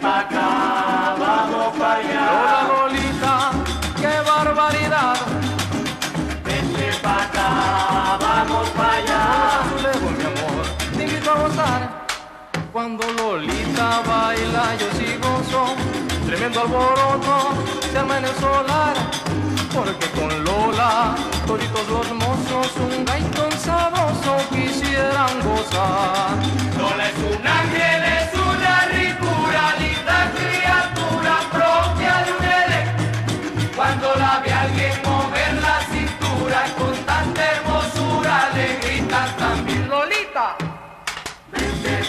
pa' acá, vamos pa' allá. Lola Lolita, qué barbaridad. Vente pa' acá, vamos pa' allá. Azulejo, mi amor, te invito a gozar. Cuando Lolita baila, yo sí gozo. Tremendo alboroto se arma en el solar. Porque con Lola, toditos los mozos, un gaitón sabroso quisieran gozar.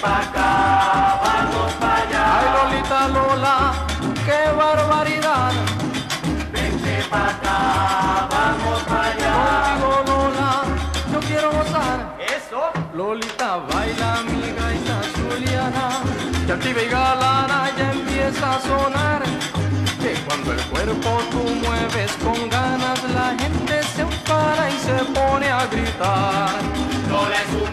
Pa' acá, vamos pa' allá. Ay, Lolita Lola, qué barbaridad. Vente pa' acá, vamos pa' allá. Contigo Lola, yo quiero gozar. Eso. Lolita baila mi gaita zuliana, que activa y galana ya empieza a sonar. Que cuando el cuerpo tú mueves con ganas, la gente se para y se pone a gritar. Lola es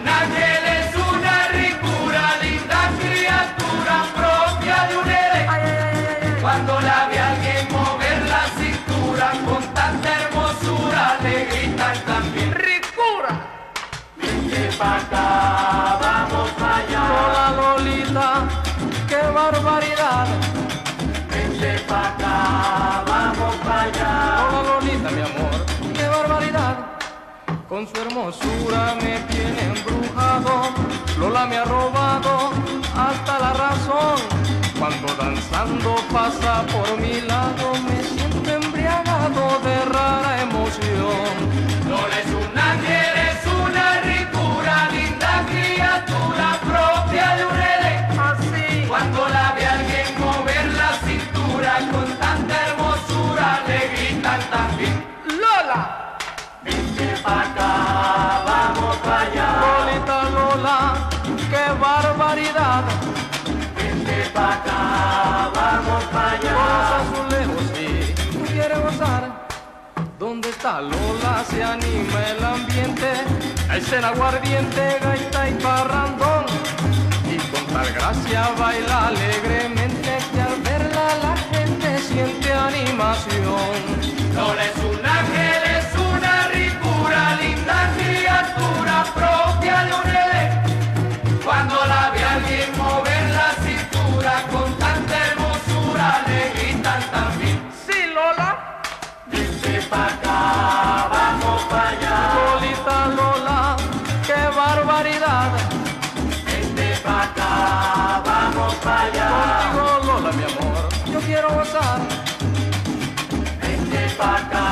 Cuando la ve alguien mover la cintura con tanta hermosura, le gritan también ricura. Vente pa' acá, vamos pa' allá. Lola Lolita, qué barbaridad. Vente pa' acá, vamos pa' allá. Lola Lolita, mi amor, qué barbaridad. Con su hermosura me tiene embrujado. Lola me ha robado hasta la razón. Cuando danzando pasa por mi lado, me ¿Dónde está Lola? Se anima el ambiente. Hay cena aguardiente, gaita y parrandón. Y con tal gracia baila alegremente que al verla la gente siente animación. Lola es un gozar. Vente pa' acá,